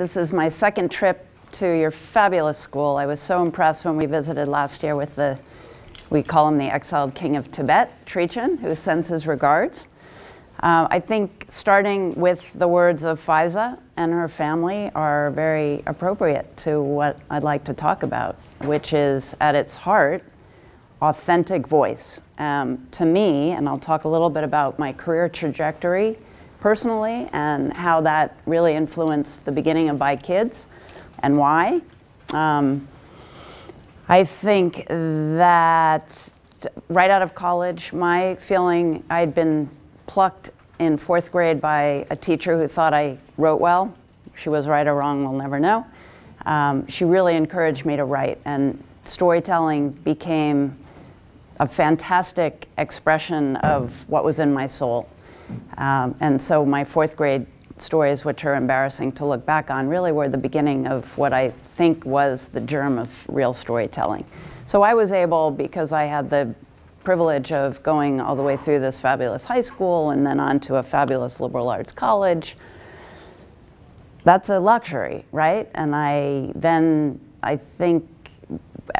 This is my second trip to your fabulous school. I was so impressed when we visited last year with the, we call him the exiled king of Tibet, Trichen, who sends his regards. Uh, I think starting with the words of Faiza and her family are very appropriate to what I'd like to talk about, which is at its heart, authentic voice. Um, to me, and I'll talk a little bit about my career trajectory personally and how that really influenced the beginning of BYkids and why. Um, I think that right out of college, my feeling I'd been plucked in fourth grade by a teacher who thought I wrote well. She was right or wrong, we'll never know. Um, she really encouraged me to write, and storytelling became a fantastic expression of what was in my soul. Um, and so my fourth grade stories, which are embarrassing to look back on, really were the beginning of what I think was the germ of real storytelling. So I was able, because I had the privilege of going all the way through this fabulous high school and then on to a fabulous liberal arts college, that's a luxury, right? And I then, I think,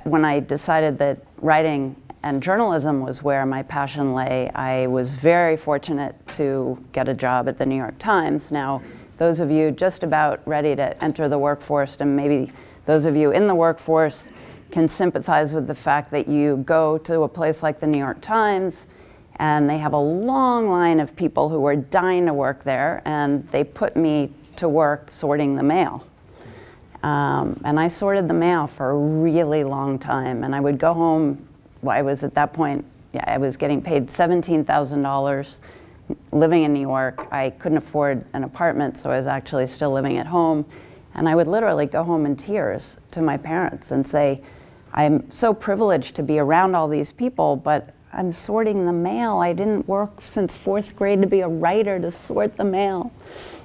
when I decided that writing and journalism was where my passion lay. I was very fortunate to get a job at the New York Times. Now, those of you just about ready to enter the workforce, and maybe those of you in the workforce can sympathize with the fact that you go to a place like the New York Times and they have a long line of people who are dying to work there, and they put me to work sorting the mail. Um, and I sorted the mail for a really long time, and I would go home I was at that point, yeah, I was getting paid $17,000 living in New York. I couldn't afford an apartment, so I was actually still living at home. And I would literally go home in tears to my parents and say, I'm so privileged to be around all these people, but I'm sorting the mail. I didn't work since fourth grade to be a writer to sort the mail.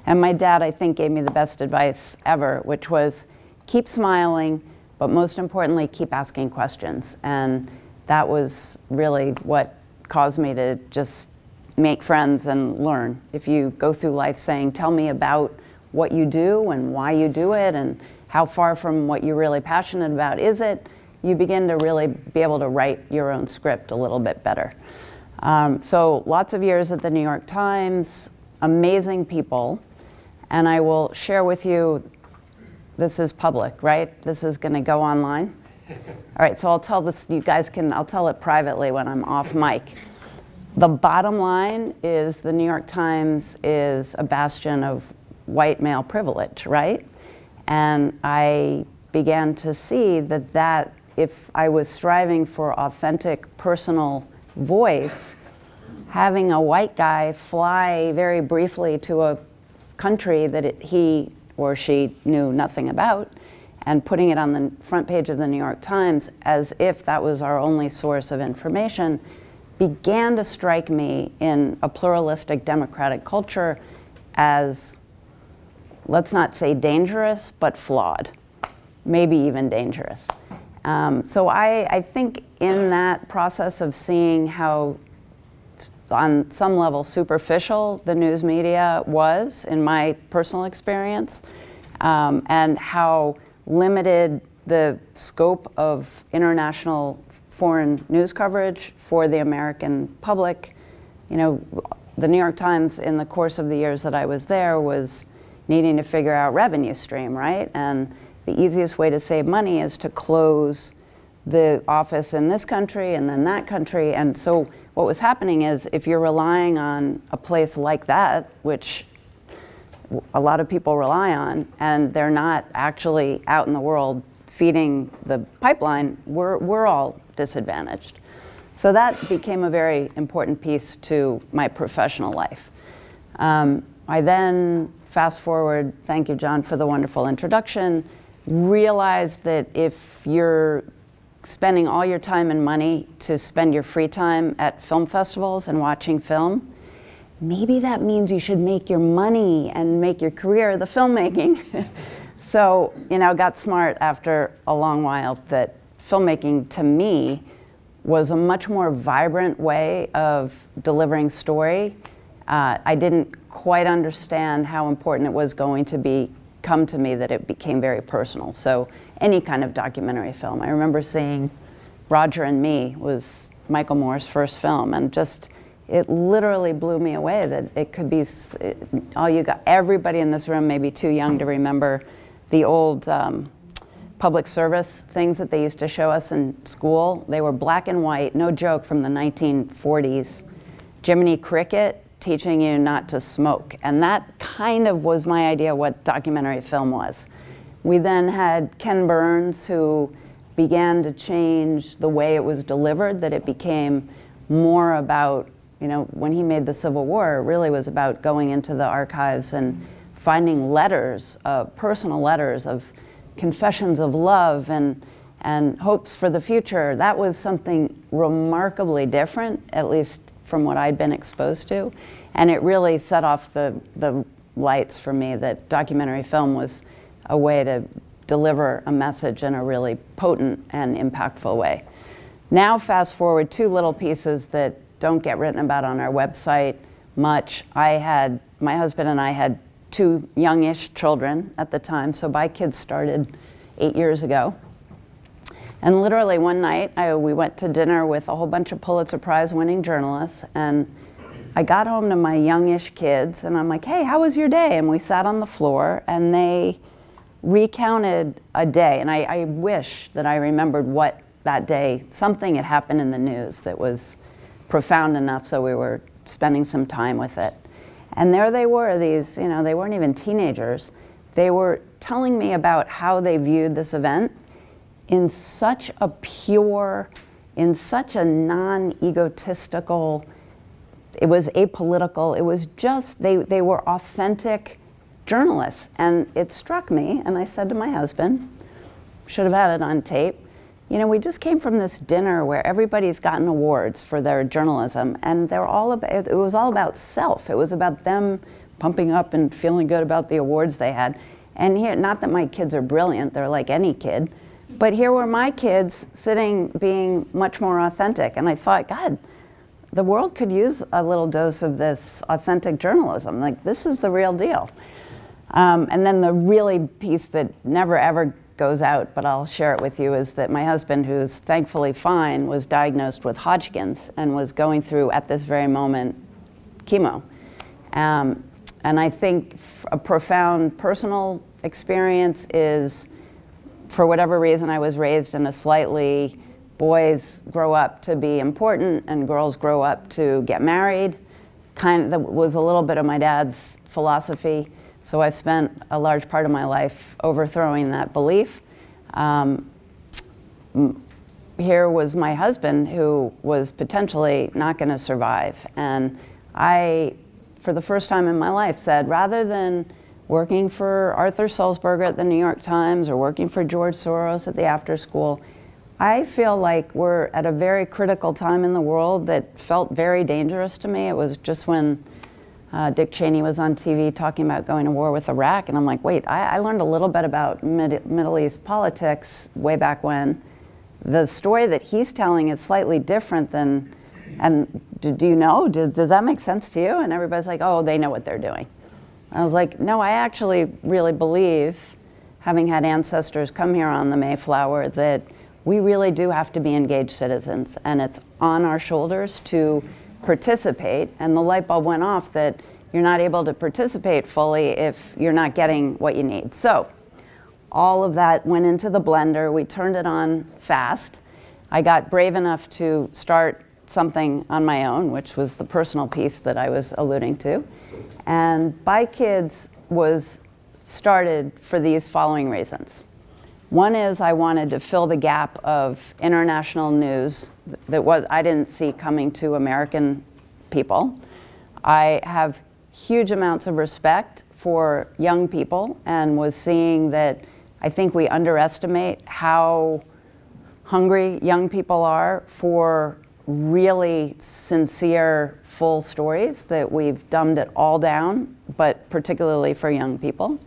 And my dad, I think, gave me the best advice ever, which was keep smiling, but most importantly, keep asking questions. And that was really what caused me to just make friends and learn. If you go through life saying, tell me about what you do and why you do it and how far from what you're really passionate about is it, you begin to really be able to write your own script a little bit better. Um, so lots of years at the New York Times, amazing people, and I will share with you, this is public, right? This is gonna go online. All right, so I'll tell this, you guys can, I'll tell it privately when I'm off mic. The bottom line is the New York Times is a bastion of white male privilege, right? And I began to see that that if I was striving for authentic personal voice, having a white guy fly very briefly to a country that it, he or she knew nothing about and putting it on the front page of the New York Times as if that was our only source of information began to strike me in a pluralistic democratic culture as, let's not say dangerous, but flawed, maybe even dangerous. Um, so I, I think in that process of seeing how on some level superficial the news media was in my personal experience um, and how limited the scope of international foreign news coverage for the American public. You know, the New York Times, in the course of the years that I was there, was needing to figure out revenue stream, right? And the easiest way to save money is to close the office in this country and then that country. And so what was happening is if you're relying on a place like that, which a lot of people rely on, and they're not actually out in the world feeding the pipeline, we're, we're all disadvantaged. So that became a very important piece to my professional life. Um, I then, fast forward, thank you, John, for the wonderful introduction, realized that if you're spending all your time and money to spend your free time at film festivals and watching film, maybe that means you should make your money and make your career the filmmaking. so, you know, got smart after a long while that filmmaking to me was a much more vibrant way of delivering story. Uh, I didn't quite understand how important it was going to be come to me that it became very personal. So any kind of documentary film. I remember seeing Roger and Me was Michael Moore's first film, and just it literally blew me away that it could be it, all you got. Everybody in this room may be too young to remember the old um, public service things that they used to show us in school. They were black and white, no joke, from the 1940s. Jiminy Cricket teaching you not to smoke. And that kind of was my idea what documentary film was. We then had Ken Burns, who began to change the way it was delivered, that it became more about, you know, when he made the Civil War, it really was about going into the archives and finding letters, uh, personal letters of confessions of love and, and hopes for the future. That was something remarkably different, at least from what I'd been exposed to. And it really set off the, the lights for me that documentary film was a way to deliver a message in a really potent and impactful way. Now, fast forward two little pieces that don't get written about on our website much. I had, my husband and I had two youngish children at the time, so BYkids started eight years ago. And literally one night, I, we went to dinner with a whole bunch of Pulitzer Prize winning journalists, and I got home to my youngish kids, and I'm like, hey, how was your day? And we sat on the floor, and they recounted a day, and I, I wish that I remembered what that day, something had happened in the news that was profound enough so we were spending some time with it. And there they were, these, you know, they weren't even teenagers. They were telling me about how they viewed this event in such a pure, in such a non egotistical, it was apolitical, it was just, they, they were authentic journalists. And it struck me, and I said to my husband, should have had it on tape. You know, we just came from this dinner where everybody's gotten awards for their journalism, and they're all about, it was all about self. It was about them pumping up and feeling good about the awards they had. And here, not that my kids are brilliant, they're like any kid, but here were my kids sitting being much more authentic. And I thought, God, the world could use a little dose of this authentic journalism. Like, this is the real deal. Um, and then the really piece that never ever goes out, but I'll share it with you, is that my husband, who's thankfully fine, was diagnosed with Hodgkin's and was going through, at this very moment, chemo. Um, and I think a profound personal experience is, for whatever reason, I was raised in a slightly boys grow up to be important and girls grow up to get married. Kind of that was a little bit of my dad's philosophy. So I've spent a large part of my life overthrowing that belief. Um, here was my husband who was potentially not going to survive. And I, for the first time in my life, said rather than working for Arthur Sulzberger at the New York Times or working for George Soros at the after school, I feel like we're at a very critical time in the world that felt very dangerous to me. It was just when uh, Dick Cheney was on TV talking about going to war with Iraq, and I'm like, wait, I, I learned a little bit about Mid Middle East politics way back when. The story that he's telling is slightly different than, and do, do you know? Do, does that make sense to you? And everybody's like, oh, they know what they're doing. I was like, no, I actually really believe, having had ancestors come here on the Mayflower, that we really do have to be engaged citizens, and it's on our shoulders to participate, and the light bulb went off that you're not able to participate fully if you're not getting what you need. So all of that went into the blender. We turned it on fast. I got brave enough to start something on my own, which was the personal piece that I was alluding to. And BYkids was started for these following reasons. One is I wanted to fill the gap of international news that was I didn't see coming to American people. I have huge amounts of respect for young people and was seeing that I think we underestimate how hungry young people are for really sincere, full stories that we've dumbed it all down, but particularly for young people.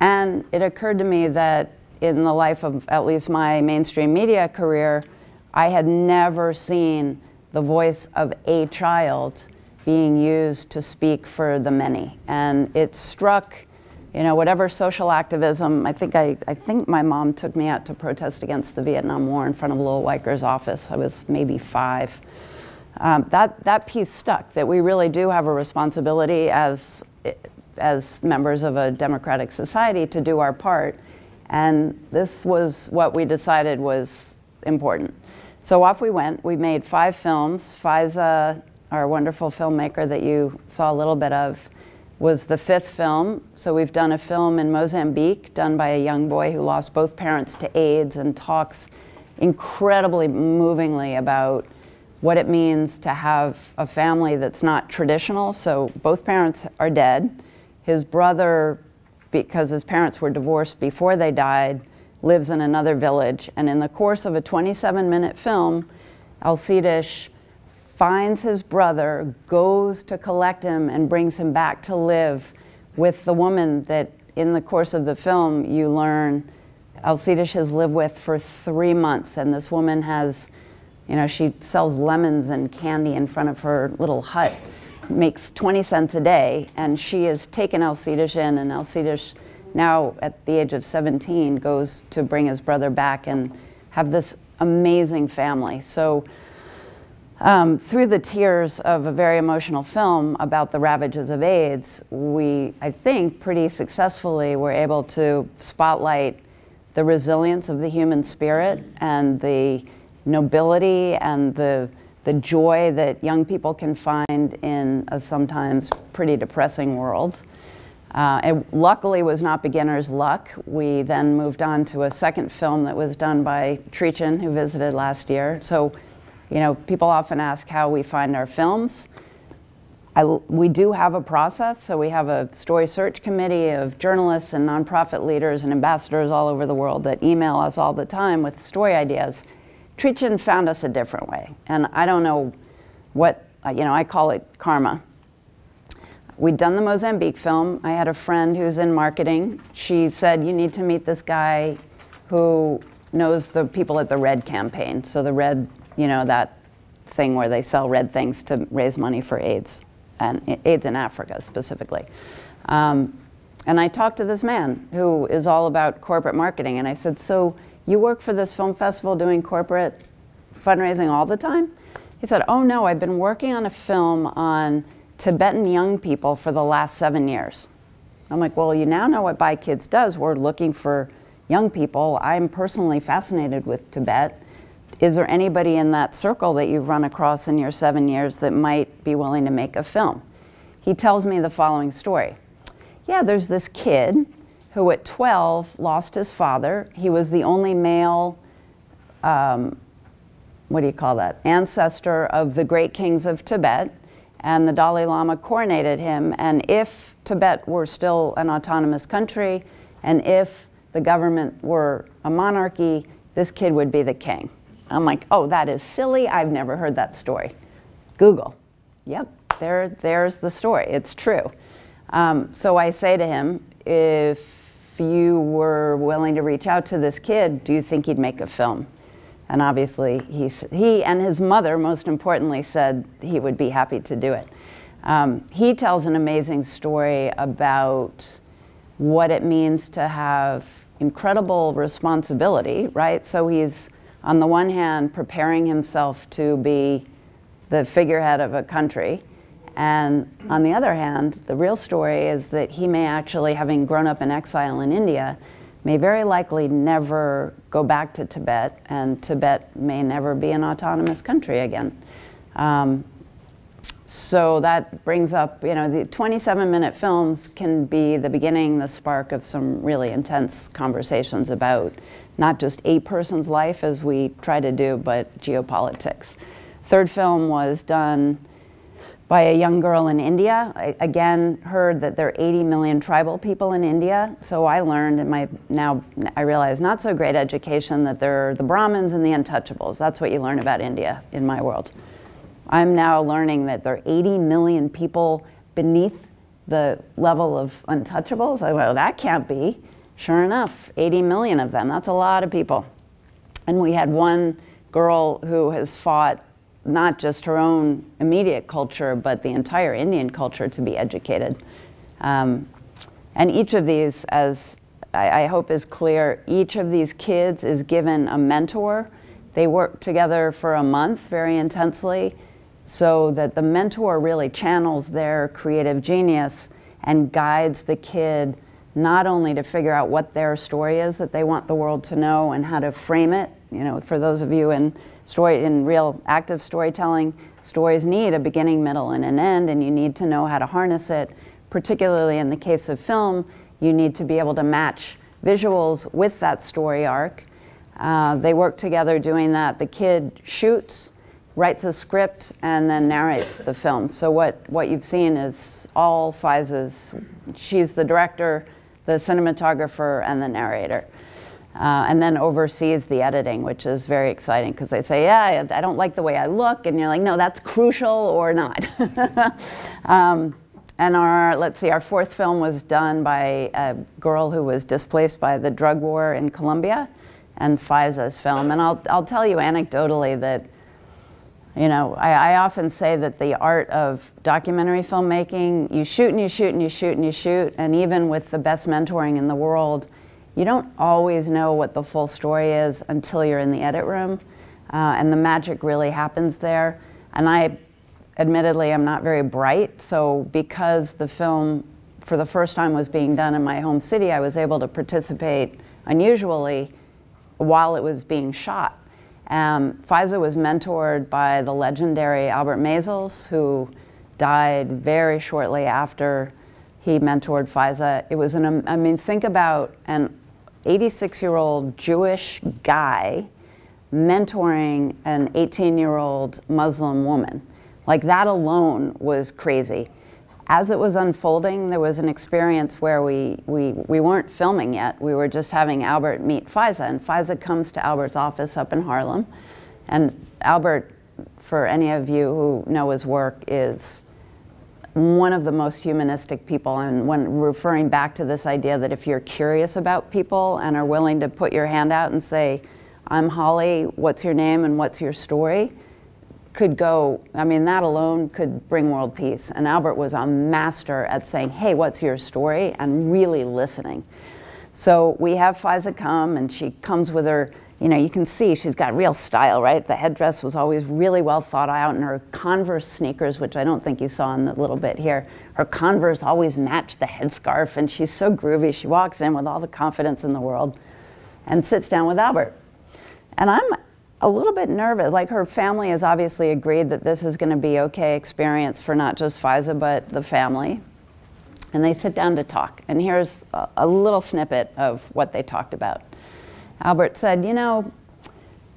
And it occurred to me that in the life of at least my mainstream media career, I had never seen the voice of a child being used to speak for the many. And it struck you know, whatever social activism. I think I, I think my mom took me out to protest against the Vietnam War in front of Lowell Weicker's office. I was maybe five. Um, that that piece stuck. That we really do have a responsibility as as members of a democratic society to do our part, and this was what we decided was important. So off we went. We made five films. Faiza, our wonderful filmmaker that you saw a little bit of, was the fifth film. So we've done a film in Mozambique done by a young boy who lost both parents to AIDS and talks incredibly movingly about what it means to have a family that's not traditional. So both parents are dead. His brother, because his parents were divorced before they died, lives in another village. And in the course of a 27 minute film, Alcides finds his brother, goes to collect him, and brings him back to live with the woman that in the course of the film you learn Alcides has lived with for three months. And this woman has, you know, she sells lemons and candy in front of her little hut, makes 20 cents a day. And she has taken Alcides in, and Alcides, now at the age of 17, goes to bring his brother back and have this amazing family. So um, through the tears of a very emotional film about the ravages of AIDS, we, I think, pretty successfully were able to spotlight the resilience of the human spirit and the nobility and the, the joy that young people can find in a sometimes pretty depressing world. Uh, it luckily was not beginner's luck. We then moved on to a second film that was done by Trichen, who visited last year. So you know, people often ask how we find our films. I, we do have a process, so we have a story search committee of journalists and nonprofit leaders and ambassadors all over the world that email us all the time with story ideas. Trichen found us a different way, and I don't know what, uh, you know, I call it karma. We'd done the Mozambique film. I had a friend who's in marketing. She said, You need to meet this guy who knows the people at the Red campaign. So the Red you know, that thing where they sell red things to raise money for AIDS, and AIDS in Africa specifically. Um, and I talked to this man who is all about corporate marketing, and I said, So you work for this film festival doing corporate fundraising all the time? He said, Oh no, I've been working on a film on Tibetan young people for the last seven years. I'm like, Well, you now know what BYkids does. We're looking for young people. I'm personally fascinated with Tibet. Is there anybody in that circle that you've run across in your seven years that might be willing to make a film? He tells me the following story. Yeah, there's this kid who at 12 lost his father. He was the only male, um, what do you call that, ancestor of the great kings of Tibet. And the Dalai Lama coronated him. And if Tibet were still an autonomous country, and if the government were a monarchy, this kid would be the king. I'm like, oh, that is silly. I've never heard that story. Google. Yep, there, there's the story. It's true. Um, so I say to him, if you were willing to reach out to this kid, do you think he'd make a film? And obviously, he, he and his mother, most importantly, said he would be happy to do it. Um, he tells an amazing story about what it means to have incredible responsibility, right? So he's on the one hand, preparing himself to be the figurehead of a country. And on the other hand, the real story is that he may actually, having grown up in exile in India, may very likely never go back to Tibet, and Tibet may never be an autonomous country again. Um, so that brings up, you know, the 27 minute films can be the beginning, the spark of some really intense conversations about not just a person's life as we try to do, but geopolitics. Third film was done by a young girl in India. I again heard that there are 80 million tribal people in India. So I learned in my now I realize not so great education that there are the Brahmins and the untouchables. That's what you learn about India in my world. I'm now learning that there are 80 million people beneath the level of untouchables. I well, that can't be. Sure enough, 80 million of them. That's a lot of people. And we had one girl who has fought not just her own immediate culture, but the entire Indian culture to be educated. Um, And each of these, as I, I hope is clear, each of these kids is given a mentor. They work together for a month very intensely so that the mentor really channels their creative genius and guides the kid not only to figure out what their story is that they want the world to know and how to frame it. You know, for those of you in story in real active storytelling, stories need a beginning, middle, and an end, and you need to know how to harness it. Particularly in the case of film, you need to be able to match visuals with that story arc. Uh, they work together doing that. The kid shoots, writes a script, and then narrates the film. So what, what you've seen is all Faiza's, she's the director, the cinematographer, and the narrator. Uh, and then oversees the editing, which is very exciting because they say, Yeah, I, I, don't like the way I look. And you're like, No, that's crucial or not. um, and our, let's see, our fourth film was done by a girl who was displaced by the drug war in Colombia and Faiza's film. And I'll, I'll tell you anecdotally that, you know, I, I often say that the art of documentary filmmaking, you shoot and you shoot and you shoot and you shoot, and even with the best mentoring in the world, you don't always know what the full story is until you're in the edit room. Uh, and the magic really happens there. And I, admittedly, I'm not very bright. So because the film, for the first time, was being done in my home city, I was able to participate unusually while it was being shot. Um, was mentored by the legendary Albert Maysles, who died very shortly after he mentored Faiza. It was an, I mean, think about an 86 year old Jewish guy mentoring an 18 year old Muslim woman. Like that alone was crazy. As it was unfolding, there was an experience where we, we, we weren't filming yet. We were just having Albert meet Faiza, and Faiza comes to Albert's office up in Harlem. And Albert, for any of you who know his work, is one of the most humanistic people. And when referring back to this idea that if you're curious about people and are willing to put your hand out and say, I'm Holly, what's your name and what's your story, could go, I mean, that alone could bring world peace. And Albert was a master at saying, hey, what's your story? And really listening. So we have Faiza come, and she comes with her you know, you can see she's got real style, right? The headdress was always really well thought out, and her Converse sneakers, which I don't think you saw in the little bit here, her Converse always matched the headscarf, and she's so groovy. She walks in with all the confidence in the world and sits down with Albert. And I'm a little bit nervous. Like her family has obviously agreed that this is going to be okay experience for not just Faiza but the family. And they sit down to talk. And here's a, little snippet of what they talked about. Albert said, you know,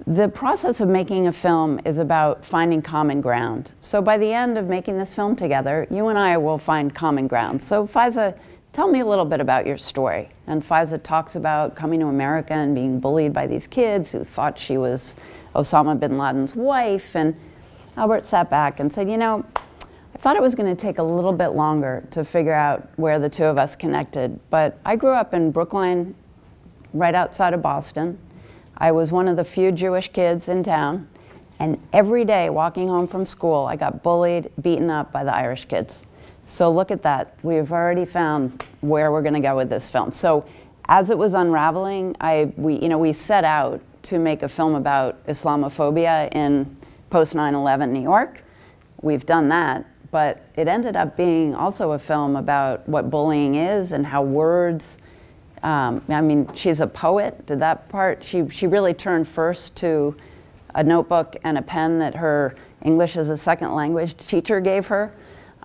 the process of making a film is about finding common ground. So by the end of making this film together, you and I will find common ground. So Faiza, tell me a little bit about your story. And Faiza talks about coming to America and being bullied by these kids who thought she was Osama bin Laden's wife. And Albert sat back and said, you know, I thought it was going to take a little bit longer to figure out where the two of us connected. But I grew up in Brookline, right outside of Boston. I was one of the few Jewish kids in town, and every day walking home from school, I got bullied, beaten up by the Irish kids. So look at that. We've already found where we're going to go with this film. So as it was unraveling, I, we, you know, we set out to make a film about Islamophobia in post 9/11 New York. We've done that, but it ended up being also a film about what bullying is and how words um, I mean, she's a poet. Did that part? She she really turned first to a notebook and a pen that her English as a second language teacher gave her,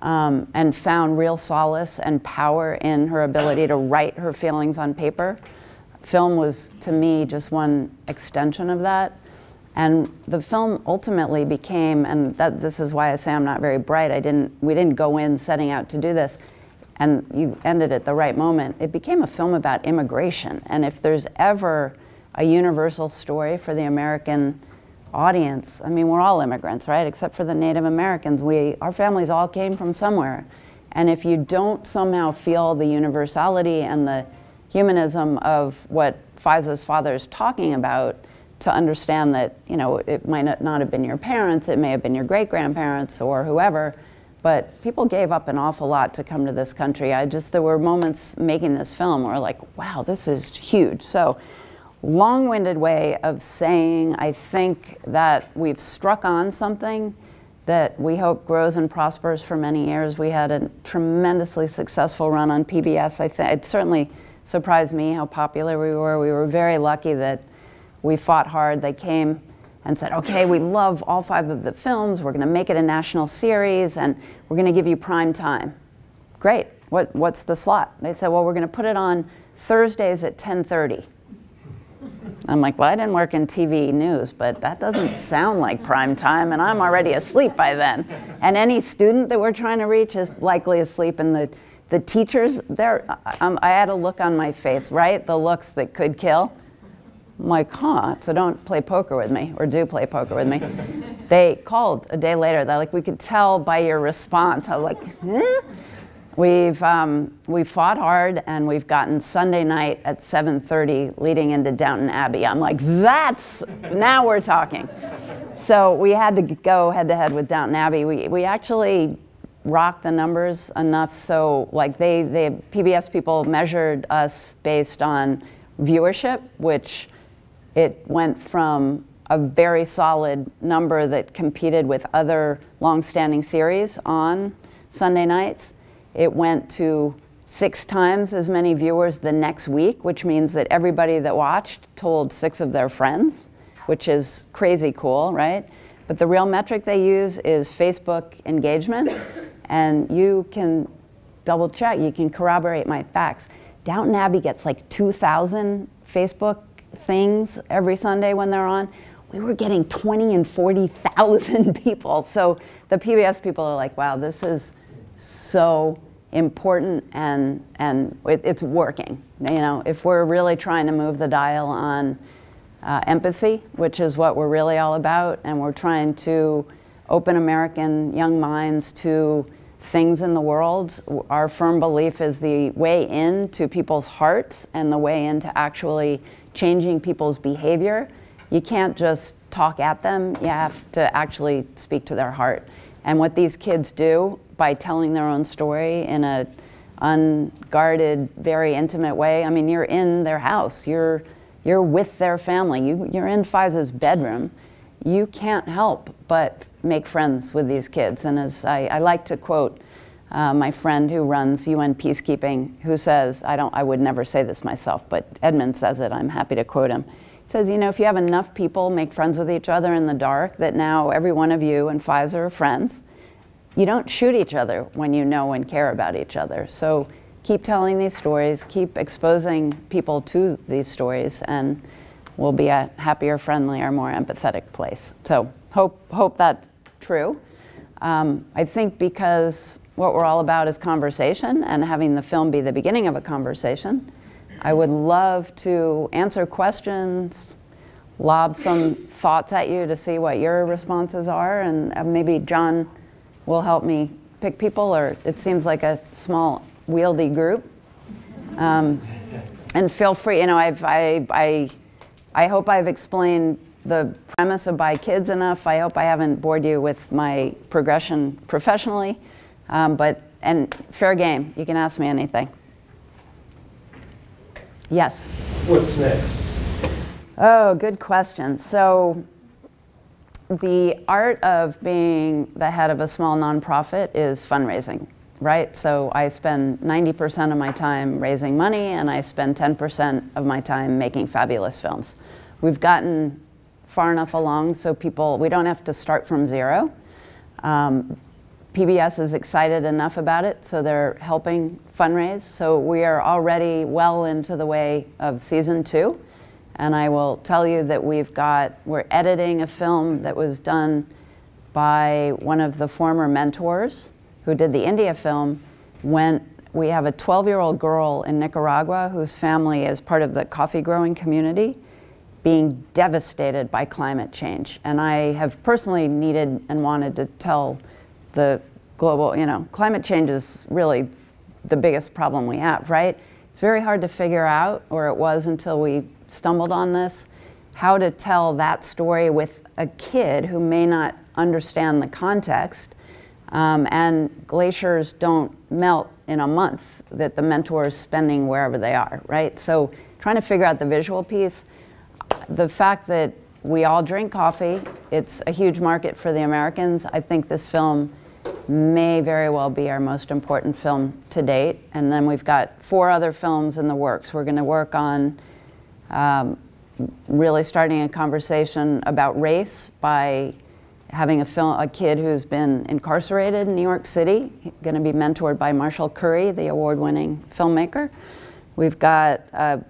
um, and found real solace and power in her ability to write her feelings on paper. Film was to me just one extension of that. And the film ultimately became, and that, this is why I say I'm not very bright. I didn't, we didn't go in setting out to do this and you ended at the right moment, it became a film about immigration. And if there's ever a universal story for the American audience, I mean, we're all immigrants, right? Except for the Native Americans. We, our families all came from somewhere. And if you don't somehow feel the universality and the humanism of what Faiza's father is talking about, to understand that, you know, it might not have been your parents, it may have been your great grandparents or whoever, but people gave up an awful lot to come to this country. I just, there were moments making this film where like, wow, this is huge. So, long-winded way of saying I think that we've struck on something that we hope grows and prospers for many years. We had a tremendously successful run on PBS. I think it certainly surprised me how popular we were. We were very lucky that we fought hard. They came and said, okay, we love all five of the films. We're going to make it a national series and we're going to give you prime time. Great. What, what's the slot? They said, well, we're going to put it on Thursdays at 1030. I'm like, well, I didn't work in TV news, but that doesn't sound like prime time, and I'm already asleep by then. And any student that we're trying to reach is likely asleep, and the, the teachers, they're, I had a look on my face, right? The looks that could kill. I'm like, huh, so don't play poker with me, or do play poker with me. they called a day later. They're like, we could tell by your response. I was like, eh? We've, um, we've fought hard and we've gotten Sunday night at 7.30 leading into Downton Abbey. I'm like, that's, now we're talking. So we had to go head to head with Downton Abbey. We, we actually rocked the numbers enough so like they, they, PBS people measured us based on viewership, which it went from a very solid number that competed with other long-standing series on Sunday nights. It went to six times as many viewers the next week, which means that everybody that watched told six of their friends, which is crazy cool, right? But the real metric they use is Facebook engagement, and you can double check, you can corroborate my facts. Downton Abbey gets like 2,000 Facebook things every Sunday when they're on. We were getting 20 and 40,000 people. So the PBS people are like, wow, this is so important and, and it, it's working. You know, if we're really trying to move the dial on uh, empathy, which is what we're really all about, and we're trying to open American young minds to things in the world. Our firm belief is the way into people's hearts and the way into actually changing people's behavior. You can't just talk at them, you have to actually speak to their heart. And what these kids do by telling their own story in a unguarded, very intimate way, I mean, you're in their house, you're, you're with their family, you, you're in Faiza's bedroom. You can't help but make friends with these kids. And as I, I like to quote uh, my friend who runs UN peacekeeping, who says, I, don't, I would never say this myself, but Edmund says it, I'm happy to quote him. He says, you know, if you have enough people make friends with each other in the dark, that now every one of you and Faiza are friends, you don't shoot each other when you know and care about each other. So keep telling these stories, keep exposing people to these stories, and we'll be a happier, friendlier, more empathetic place. So hope, hope that's true. Um, I think because what we're all about is conversation and having the film be the beginning of a conversation. I would love to answer questions, lob some thoughts at you to see what your responses are, and maybe John will help me pick people, or it seems like a small, wieldy group. Um, and feel free, you know, I've, I, I, I hope I've explained the premise of BYkids enough. I hope I haven't bored you with my progression professionally. Um, but, and fair game, you can ask me anything. Yes? What's next? Oh, good question. So, the art of being the head of a small nonprofit is fundraising, right? So, I spend 90% of my time raising money, and I spend 10% of my time making fabulous films. We've gotten far enough along so people, we don't have to start from zero. Um, PBS is excited enough about it, so they're helping fundraise. So we are already well into the way of season two. And I will tell you that we've got, we're editing a film that was done by one of the former mentors who did the India film. When we have a 12 year old girl in Nicaragua whose family is part of the coffee growing community being devastated by climate change. And I have personally needed and wanted to tell the global, you know, climate change is really the biggest problem we have, right? It's very hard to figure out, or it was until we stumbled on this, how to tell that story with a kid who may not understand the context. Um, and glaciers don't melt in a month that the mentor is spending wherever they are, right? So trying to figure out the visual piece, the fact that we all drink coffee, it's a huge market for the Americans. I think this film may very well be our most important film to date. And then we've got four other films in the works. We're going to work on um, really starting a conversation about race by having a, film, a kid who's been incarcerated in New York City, going to be mentored by Marshall Curry, the award-winning filmmaker. We've got a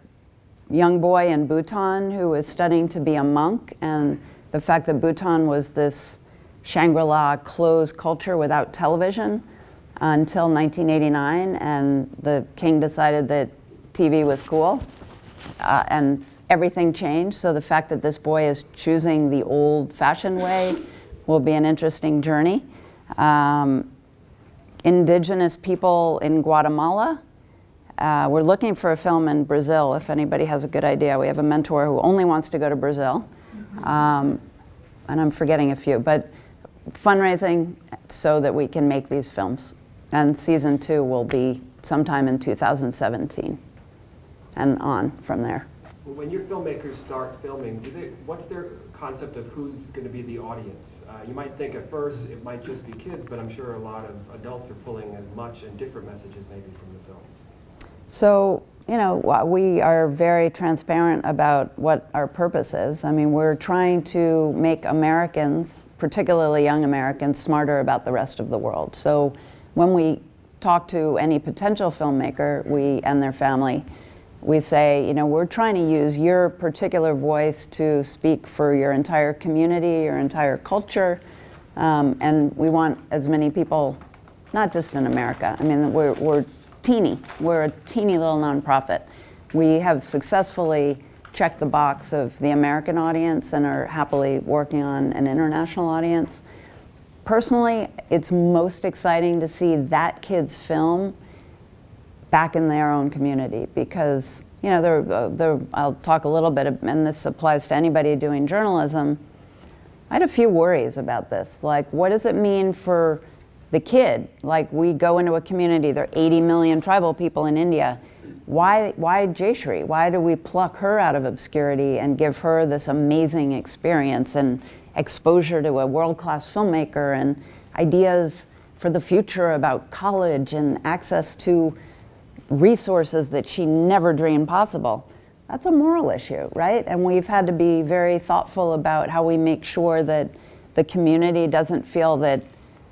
young boy in Bhutan who is studying to be a monk, and the fact that Bhutan was this Shangri-La closed culture without television until 1989, and the king decided that TV was cool, uh, and everything changed. So the fact that this boy is choosing the old-fashioned way will be an interesting journey. Um, indigenous people in Guatemala. Uh, we're looking for a film in Brazil if anybody has a good idea. We have a mentor who only wants to go to Brazil. Um, and I'm forgetting a few, but fundraising so that we can make these films. And season two will be sometime in 2017 and on from there. When your filmmakers start filming, do they, what's their concept of who's going to be the audience? Uh, you might think at first it might just be kids, but I'm sure a lot of adults are pulling as much and different messages maybe from the films. So, you know, we are very transparent about what our purpose is. I mean, we're trying to make Americans, particularly young Americans, smarter about the rest of the world. So when we talk to any potential filmmaker, we and their family, we say, you know, we're trying to use your particular voice to speak for your entire community, your entire culture, um, and we want as many people, not just in America. I mean, we're, we're teeny. We're a teeny little nonprofit. We have successfully checked the box of the American audience and are happily working on an international audience. Personally, it's most exciting to see that kid's film back in their own community because you know they're, uh, they're, I'll talk a little bit and this applies to anybody doing journalism. I had a few worries about this. Like what does it mean for the kid? Like we go into a community there are 80 million tribal people in India. Why why Jayashree why do we pluck her out of obscurity and give her this amazing experience and exposure to a world-class filmmaker and ideas for the future about college and access to resources that she never dreamed possible. That's a moral issue, right? And we've had to be very thoughtful about how we make sure that the community doesn't feel that,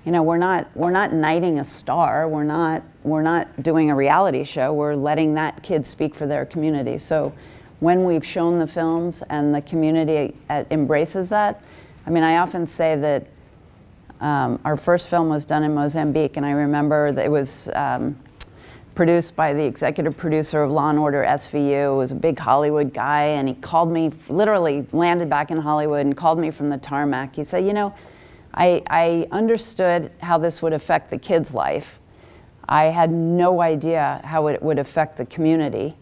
you know, we're not we're not knighting a star. We're not we're not doing a reality show. We're letting that kid speak for their community. So when we've shown the films and the community embraces that, I mean, I often say that um, our first film was done in Mozambique, and I remember that it was um, produced by the executive producer of Law and Order SVU, was a big Hollywood guy, and he called me, literally landed back in Hollywood and called me from the tarmac. He said, you know, I, I understood how this would affect the kid's life. I had no idea how it would affect the community.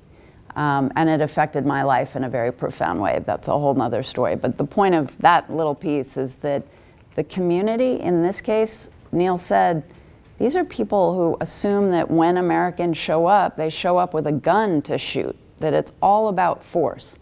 Um, and it affected my life in a very profound way. That's a whole other story. But the point of that little piece is that the community, in this case, Neil said, these are people who assume that when Americans show up, they show up with a gun to shoot, that it's all about force.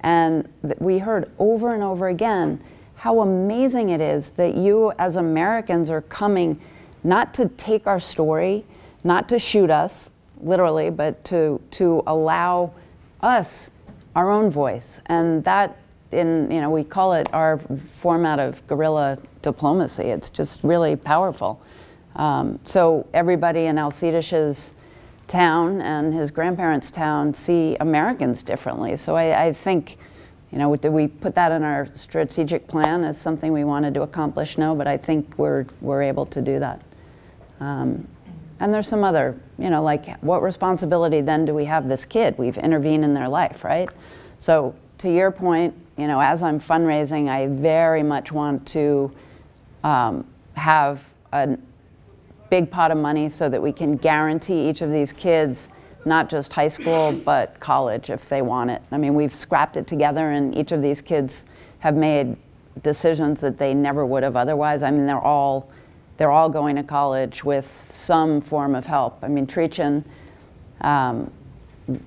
And we heard over and over again how amazing it is that you, as Americans, are coming not to take our story, not to shoot us, literally, but to, to allow us our own voice. And that, in, you know, we call it our format of guerrilla diplomacy. It's just really powerful. Um, so everybody in Alcides's town and his grandparents' town see Americans differently. So I, I think, you know, we put that in our strategic plan as something we wanted to accomplish? No, but I think we're, we're able to do that. Um, and there's some other, you know, like what responsibility then do we have this kid? We've intervened in their life, right? So to your point, you know, as I'm fundraising, I very much want to um, have an big pot of money so that we can guarantee each of these kids not just high school, but college if they want it. I mean, we've scrapped it together, and each of these kids have made decisions that they never would have otherwise. I mean, they're all they're all going to college with some form of help. I mean, Trichen um,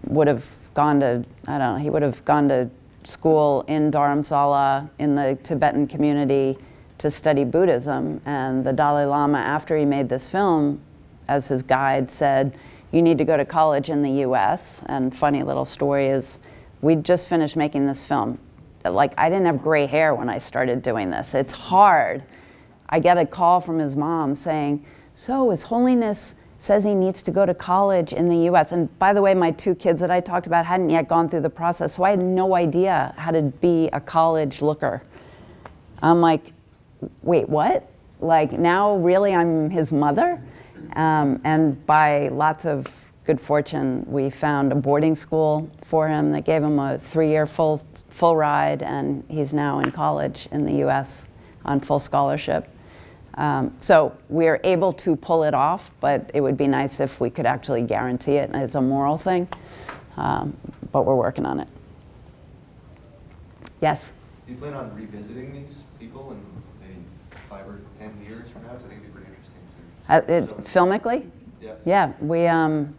would have gone to, I don't know, he would have gone to school in Dharamsala in the Tibetan community to study Buddhism. And the Dalai Lama, after he made this film, as his guide said, you need to go to college in the US. And funny little story is, we just finished making this film. Like, I didn't have gray hair when I started doing this. It's hard. I get a call from his mom saying, So, His Holiness says he needs to go to college in the US. And by the way, my two kids that I talked about hadn't yet gone through the process, so I had no idea how to be a college looker. I'm like, wait, what? Like, now really I'm his mother? Um, and by lots of good fortune, we found a boarding school for him that gave him a three year full, full ride, and he's now in college in the US on full scholarship. Um, so we're able to pull it off, but it would be nice if we could actually guarantee it as a moral thing. Um, but we're working on it. Yes? Do you plan on revisiting these people in maybe five or ten years from now? 'Cause I think it'd be pretty interesting to. Uh, it, filmically? Yeah. Yeah, we, um,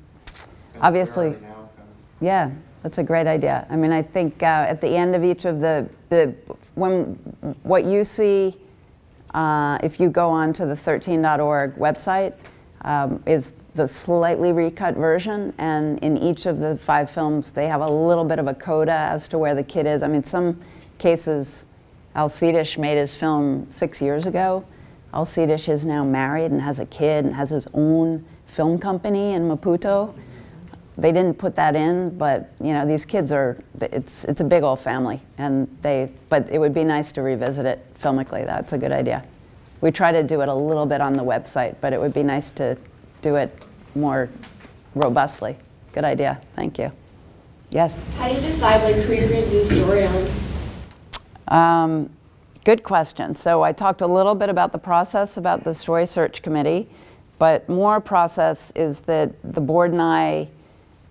obviously- where are they now, Yeah, that's a great idea. I mean, I think uh, at the end of each of the, the when what you see, uh, if you go on to the 13.org website, um, is the slightly recut version. And in each of the five films, they have a little bit of a coda as to where the kid is. I mean, some cases, Alcides made his film six years ago. Alcides is now married and has a kid and has his own film company in Maputo they didn't put that in, but you know these kids are it's it's a big old family, and they but it would be nice to revisit it filmically. That's a good idea. We try to do it a little bit on the website, but it would be nice to do it more robustly. Good idea. Thank you. Yes. How do you decide like who you're going to do the story on? Um, good question. So I talked a little bit about the process about the story search committee, but more process is that the board and I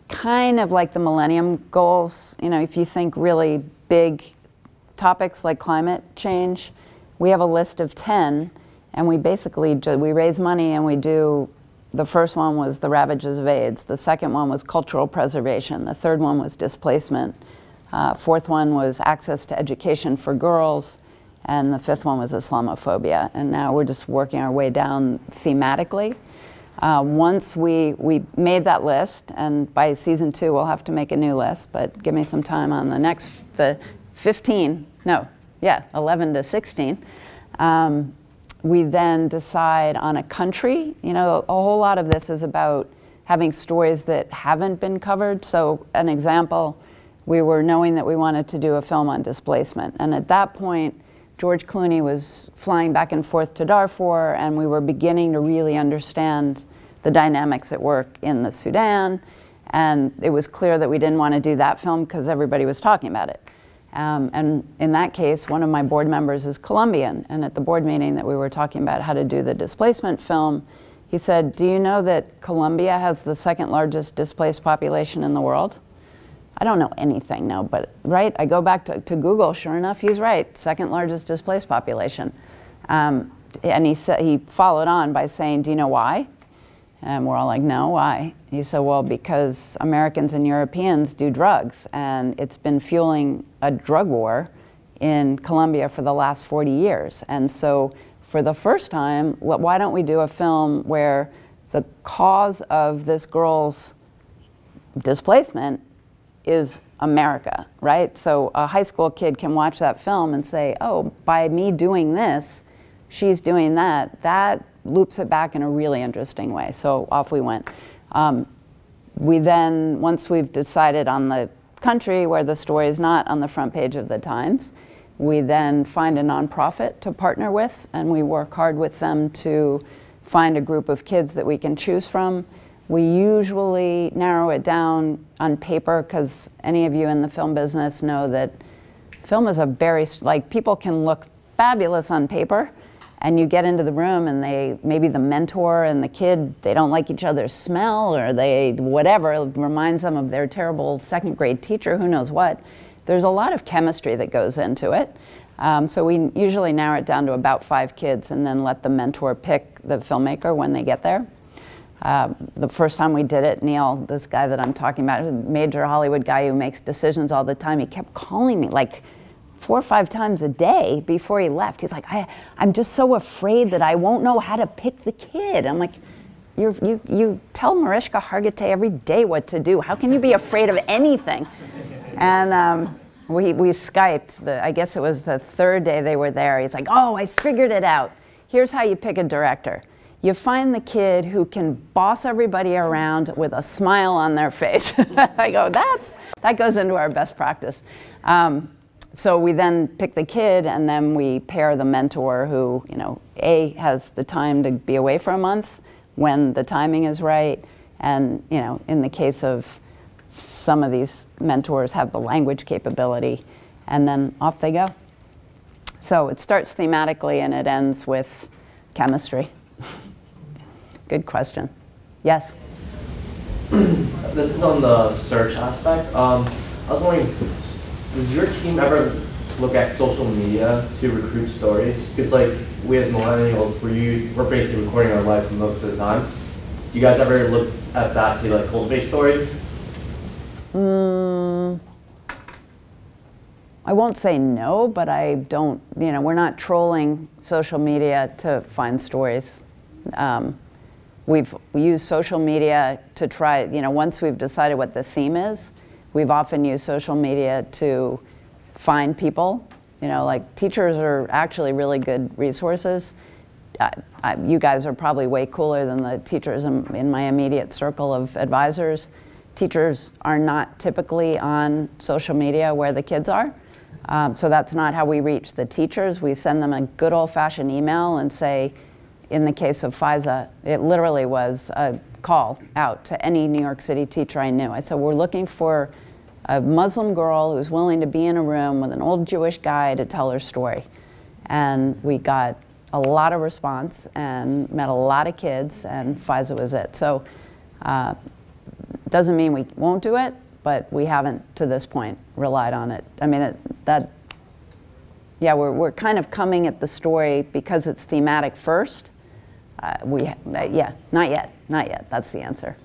kind of like the millennium goals you know if you think really big topics like climate change we have a list of 10 and we basically we raise money and we do the first one was the ravages of aids the second one was cultural preservation the third one was displacement uh, fourth one was access to education for girls and the fifth one was islamophobia and now we're just working our way down thematically uh, once we, we made that list, and by season two we'll have to make a new list, but give me some time on the next, the 15, no, yeah, 11 to 16. Um, we then decide on a country. You know, a whole lot of this is about having stories that haven't been covered. So, an example, we were knowing that we wanted to do a film on displacement, and at that point, George Clooney was flying back and forth to Darfur, and we were beginning to really understand the dynamics at work in the Sudan. And it was clear that we didn't want to do that film because everybody was talking about it. Um, and in that case, one of my board members is Colombian. And at the board meeting that we were talking about how to do the displacement film, he said, Do you know that Colombia has the second largest displaced population in the world? I don't know anything now, but right? I go back to, to Google, sure enough, he's right, second largest displaced population. Um, and he, said, he followed on by saying, Do you know why? And we're all like, No, why? He said, Well, because Americans and Europeans do drugs, and it's been fueling a drug war in Colombia for the last 40 years. And so, for the first time, why don't we do a film where the cause of this girl's displacement is America, right? So a high school kid can watch that film and say, oh, by me doing this, she's doing that. That loops it back in a really interesting way. So off we went. Um, we then, once we've decided on the country where the story is not on the front page of the Times, we then find a nonprofit to partner with, and we work hard with them to find a group of kids that we can choose from. We usually narrow it down on paper because any of you in the film business know that film is a very, like, people can look fabulous on paper, and you get into the room and they, maybe the mentor and the kid, they don't like each other's smell or they, whatever, reminds them of their terrible second grade teacher, who knows what. there's a lot of chemistry that goes into it. Um, so we usually narrow it down to about five kids and then let the mentor pick the filmmaker when they get there. Um, the first time we did it, Neil, this guy that I'm talking about, a major Hollywood guy who makes decisions all the time, he kept calling me like four or five times a day before he left. He's like, I, I'm just so afraid that I won't know how to pick the kid. I'm like, you you, you tell Mariska Hargitay every day what to do. How can you be afraid of anything? And um, we, we Skyped, the, I guess it was the third day they were there. He's like, oh, I figured it out. Here's how you pick a director. You find the kid who can boss everybody around with a smile on their face. I go, that's, that goes into our best practice. Um, so we then pick the kid and then we pair the mentor who, you know, A, has the time to be away for a month when the timing is right. And, you know, in the case of some of these mentors have the language capability, and then off they go. So it starts thematically and it ends with chemistry. Good question. Yes? This is on the search aspect. Um, I was wondering, does your team ever look at social media to recruit stories? Because like we as millennials, we're, we're basically recording our life most of the time. Do you guys ever look at that to like cultivate stories? Mm, I won't say no, but I don't, you know, we're not trolling social media to find stories. Um, we've used social media to try, you know, once we've decided what the theme is, we've often used social media to find people. You know, like teachers are actually really good resources. I, I, you guys are probably way cooler than the teachers in, in my immediate circle of advisors teachers are not typically on social media where the kids are. Um, so that's not how we reach the teachers. We send them a good old fashioned email and say, in the case of FISA, it literally was a call out to any New York City teacher I knew. I said, We're looking for a Muslim girl who's willing to be in a room with an old Jewish guy to tell her story. And we got a lot of response and met a lot of kids, and FISA was it. So uh, doesn't mean we won't do it, but we haven't to this point relied on it. I mean, it, that, yeah, we're, we're kind of coming at the story because it's thematic first. Uh, we, uh, yeah, not yet, not yet. That's the answer.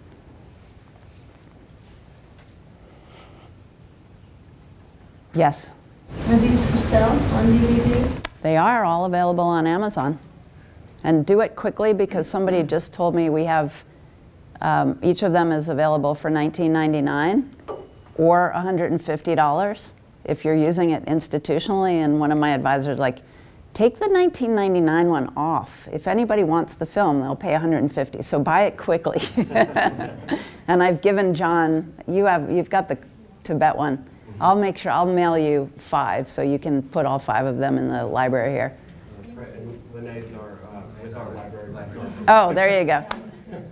Yes? Are these for sale on DVD? They are all available on Amazon. And do it quickly because somebody just told me we have um, each of them is available for $19.99 or $150 if you're using it institutionally. And one of my advisors like, take the 19.99 one off. If anybody wants the film, they'll pay 150. So buy it quickly. and I've given John, you have, you've got the Tibet one. Mm-hmm. I'll make sure I'll mail you five so you can put all five of them in the library here. That's right. And uh, with our library. Oh, there you go.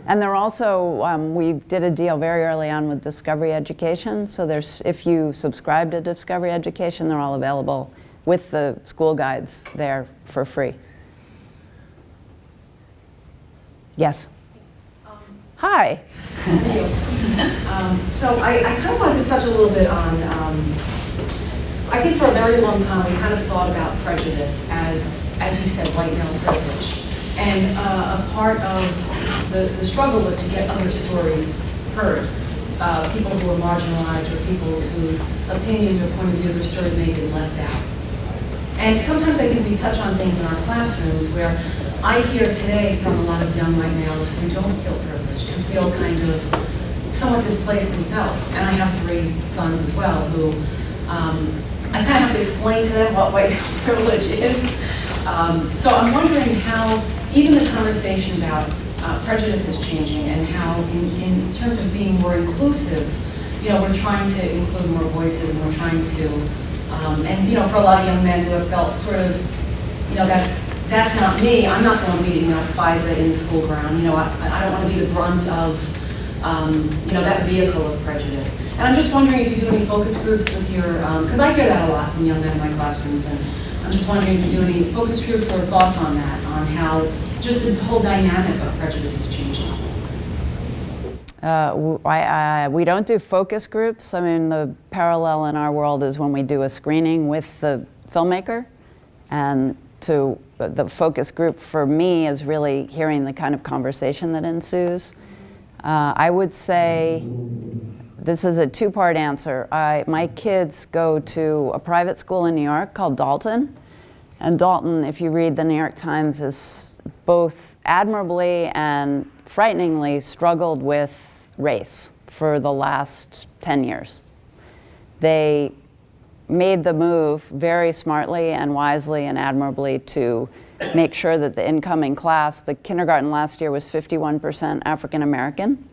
And they're also, um, we did a deal very early on with Discovery Education. So there's, if you subscribe to Discovery Education, they're all available with the school guides there for free. Yes. Hi. um, so I, I, kind of wanted to touch a little bit on, um, I think for a very long time we kind of thought about prejudice as, as you said, white male privilege. And uh, a part of the, the struggle was to get other stories heard. Uh, people who are marginalized or people whose opinions or point of views or stories may have been left out. And sometimes I think we touch on things in our classrooms where I hear today from a lot of young white males who don't feel privileged, who feel kind of somewhat displaced themselves. And I have three sons as well who um, I kind of have to explain to them what white privilege is. Um, so I'm wondering how even the conversation about uh, prejudice is changing and how in, in terms of being more inclusive, you know, we're trying to include more voices and we're trying to, um, and you know, for a lot of young men who have felt sort of, you know, that that's not me, I'm not the one beating up FISA in the school ground, you know, I, I don't want to be the brunt of, um, you know, that vehicle of prejudice. And I'm just wondering if you do any focus groups with your, because um, I hear that a lot from young men in my classrooms, and I'm just wondering if you do any focus groups or thoughts on that, on how just the whole dynamic of prejudice is changing. Uh, I- I- we don't do focus groups. I mean, the parallel in our world is when we do a screening with the filmmaker, and to the focus group for me is really hearing the kind of conversation that ensues. Uh, I would say this is a two-part answer. I, my kids go to a private school in New York called Dalton, and Dalton, if you read the New York Times, is both admirably and frighteningly struggled with race for the last 10 years. They made the move very smartly and wisely and admirably to make sure that the incoming class, the kindergarten last year was 51% African American.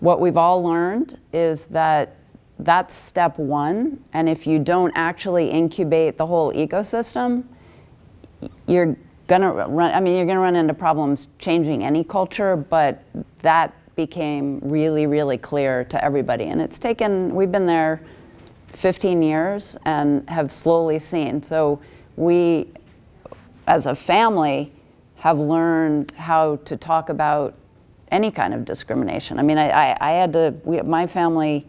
What we've all learned is that that's step one, and if you don't actually incubate the whole ecosystem, you're gonna run, I mean, you're gonna run into problems changing any culture, but that became really, really clear to everybody. And it's taken, we've been there 15 years and have slowly seen. So we, as a family, have learned how to talk about any kind of discrimination. I mean, I, I, I had to, we, my family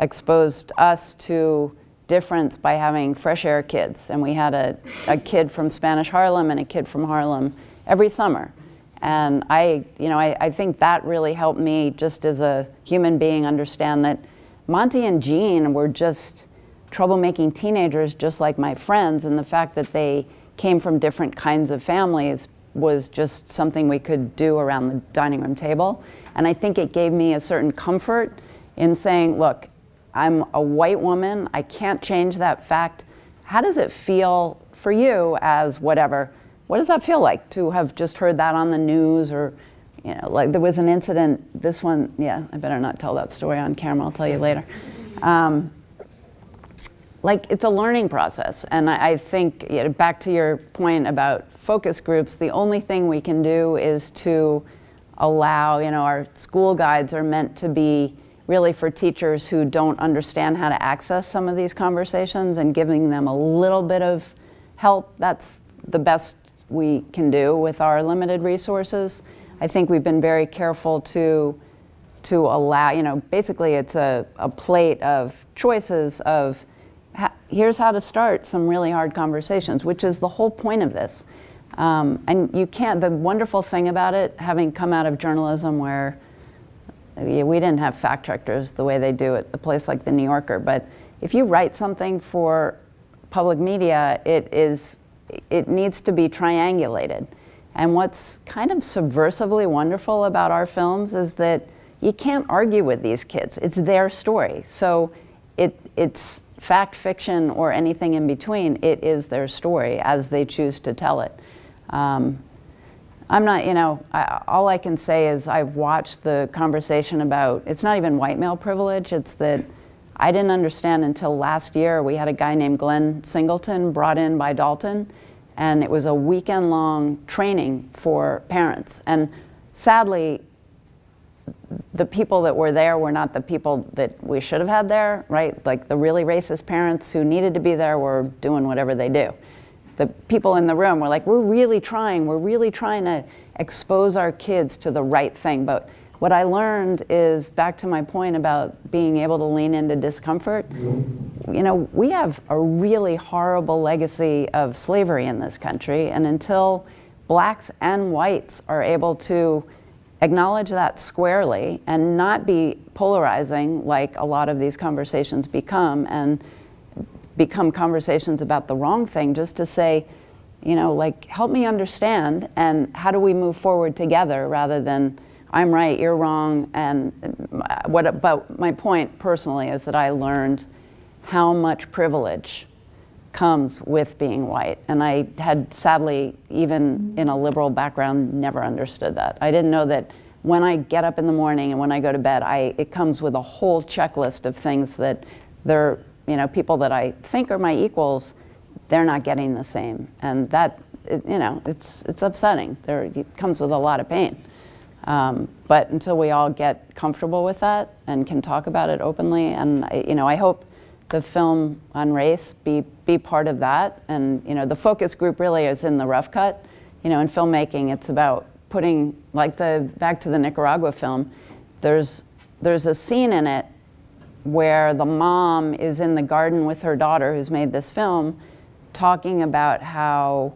exposed us to difference by having fresh air kids. And we had a, a kid from Spanish Harlem and a kid from Harlem every summer. And I, you know, I, I think that really helped me just as a human being understand that Monty and Jean were just troublemaking teenagers just like my friends. And the fact that they came from different kinds of families was just something we could do around the dining room table. And I think it gave me a certain comfort in saying, look, I'm a white woman. I can't change that fact. How does it feel for you as whatever? What does that feel like to have just heard that on the news or, you know, like there was an incident, this one, yeah, I better not tell that story on camera, I'll tell you later. Um, like it's a learning process. And I, I think, you know, back to your point about focus groups, the only thing we can do is to allow, you know, our school guides are meant to be really for teachers who don't understand how to access some of these conversations and giving them a little bit of help. That's the best we can do with our limited resources. I think we've been very careful to to allow, you know, basically it's a, a plate of choices of ha- here's how to start some really hard conversations, which is the whole point of this. Um, and you can't, the wonderful thing about it, having come out of journalism where we didn't have fact checkers the way they do at a place like the New Yorker, but if you write something for public media, it is it needs to be triangulated. And what's kind of subversively wonderful about our films is that you can't argue with these kids. It's their story. So it, it's fact fiction or anything in between. It is their story as they choose to tell it. Um, I'm not, you know, I, all I can say is I've watched the conversation about, it's not even white male privilege, it's that I didn't understand until last year. We had a guy named Glenn Singleton brought in by Dalton, and it was a weekend long training for parents. And sadly, the people that were there were not the people that we should have had there, right? Like the really racist parents who needed to be there were doing whatever they do. The people in the room were like, we're really trying, we're really trying to expose our kids to the right thing. But what I learned is back to my point about being able to lean into discomfort. Mm-hmm. You know, we have a really horrible legacy of slavery in this country, and until blacks and whites are able to acknowledge that squarely and not be polarizing like a lot of these conversations become and become conversations about the wrong thing just to say you know like help me understand and how do we move forward together rather than i'm right you're wrong and what but my point personally is that i learned how much privilege comes with being white. And i had sadly even in a liberal background never understood that. I didn't know that when i get up in the morning and when i go to bed I, it comes with a whole checklist of things that they're you know people that i think are my equals they're not getting the same. And that it, you know it's it's upsetting. There it comes with a lot of pain um, but until we all get comfortable with that and can talk about it openly and I, you know i hope the film on race be be part of that and you know the focus group really is in the rough cut you know in filmmaking it's about putting like the back to the nicaragua film there's there's a scene in it where the mom is in the garden with her daughter who's made this film talking about how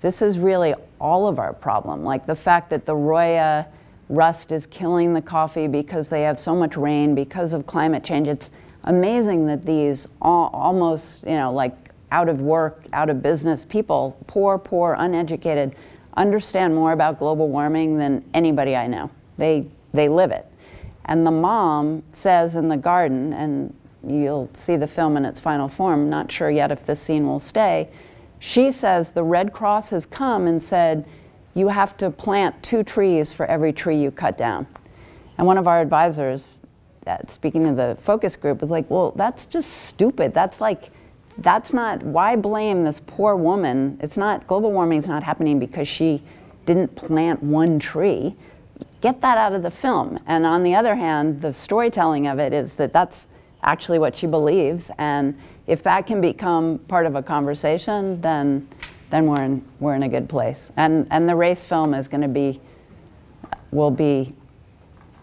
this is really all of our problem. Like the fact that the Roya rust is killing the coffee because they have so much rain because of climate change. It's amazing that these al- almost, you know, like out of work, out of business people, poor, poor, uneducated, understand more about global warming than anybody I know. They, they live it. And the mom says in the garden, and you'll see the film in its final form, not sure yet if this scene will stay. She says the Red Cross has come and said, you have to plant two trees for every tree you cut down. And one of our advisors, speaking to the focus group, was like, well, that's just stupid. That's like, that's not, why blame this poor woman? It's not, global warming is not happening because she didn't plant one tree. Get that out of the film. And on the other hand, the storytelling of it is that that's actually what she believes. And if that can become part of a conversation, then, then we're, in, we're in a good place. And, and the race film is going to be, will be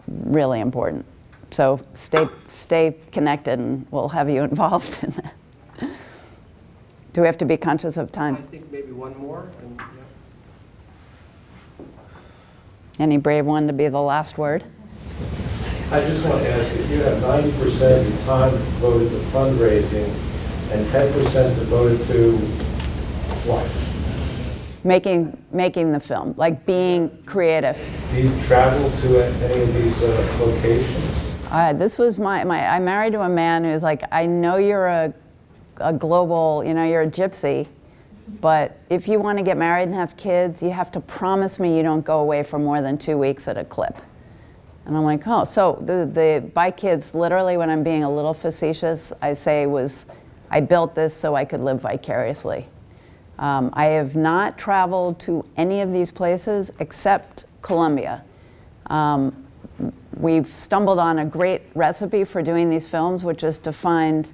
really important. So stay, stay connected and we'll have you involved in that. Do we have to be conscious of I time? think maybe one more, and, yeah. Any brave one to be the last word? I just want to ask, if you have ninety percent of your time devoted to fundraising and ten percent devoted to Making, making the film, like being creative. Do you travel to any of these uh, locations? Uh, this was my, my, I married to a man who's like, I know you're a, a global, you know, you're a gypsy, but if you want to get married and have kids, you have to promise me you don't go away for more than two weeks at a clip. And I'm like, oh, so the, the BYkids, literally when I'm being a little facetious, I say was, I built this so I could live vicariously. Um, I have not traveled to any of these places except Colombia. Um, we've stumbled on a great recipe for doing these films, which is to find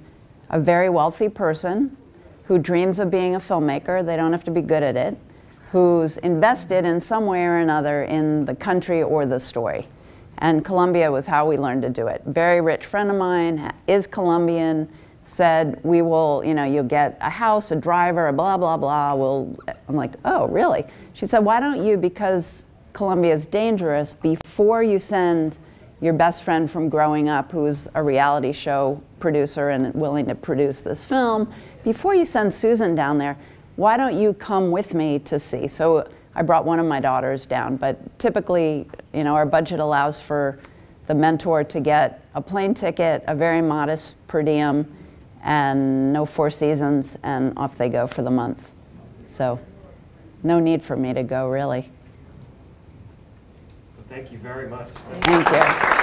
a very wealthy person who dreams of being a filmmaker. They don't have to be good at it, who's invested in some way or another in the country or the story. And Colombia was how we learned to do it. Very rich friend of mine is Colombian, said, we will, you know, you'll get a house, a driver, a blah, blah, blah. We'll, I'm like, oh, really? She said, why don't you, because Colombia is dangerous, before you send your best friend from growing up, who's a reality show producer and willing to produce this film, before you send Susan down there, why don't you come with me to see? So I brought one of my daughters down, but typically, you know, our budget allows for the mentor to get a plane ticket, a very modest per diem, and no Four Seasons, and off they go for the month. So, no need for me to go, really. Thank you very much. Thank you.